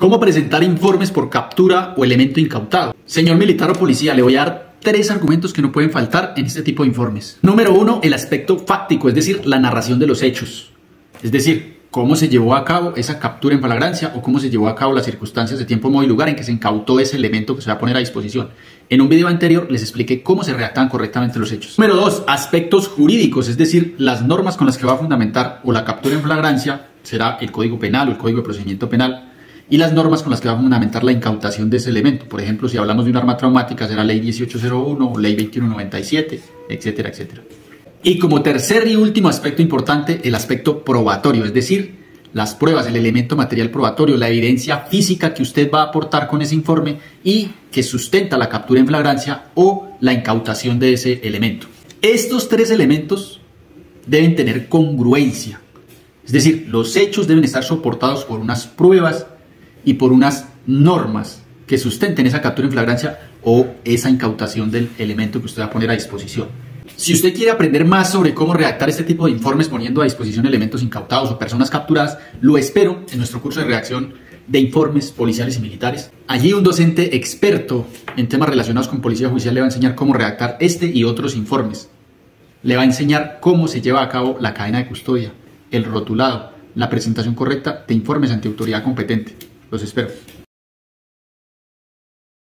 ¿Cómo presentar informes por captura o elemento incautado? Señor militar o policía, le voy a dar tres argumentos que no pueden faltar en este tipo de informes. Número uno, el aspecto fáctico, es decir, la narración de los hechos. Es decir, cómo se llevó a cabo esa captura en flagrancia o cómo se llevó a cabo las circunstancias de tiempo, modo y lugar en que se incautó ese elemento que se va a poner a disposición. En un video anterior les expliqué cómo se redactan correctamente los hechos. Número dos, aspectos jurídicos, es decir, las normas con las que va a fundamentar o la captura en flagrancia será el Código Penal o el Código de Procedimiento Penal y las normas con las que va a fundamentar la incautación de ese elemento. Por ejemplo, si hablamos de un arma traumática, será ley 1801 o ley 2197, etcétera, etcétera. Y como tercer y último aspecto importante, el aspecto probatorio, es decir, las pruebas, el elemento material probatorio, la evidencia física que usted va a aportar con ese informe y que sustenta la captura en flagrancia o la incautación de ese elemento. Estos tres elementos deben tener congruencia, es decir, los hechos deben estar soportados por unas pruebas y por unas normas que sustenten esa captura en flagrancia o esa incautación del elemento que usted va a poner a disposición. Si usted quiere aprender más sobre cómo redactar este tipo de informes poniendo a disposición elementos incautados o personas capturadas, lo espero en nuestro curso de redacción de informes policiales y militares. Allí un docente experto en temas relacionados con policía judicial le va a enseñar cómo redactar este y otros informes. Le va a enseñar cómo se lleva a cabo la cadena de custodia, el rotulado, la presentación correcta de informes ante autoridad competente. Los espero.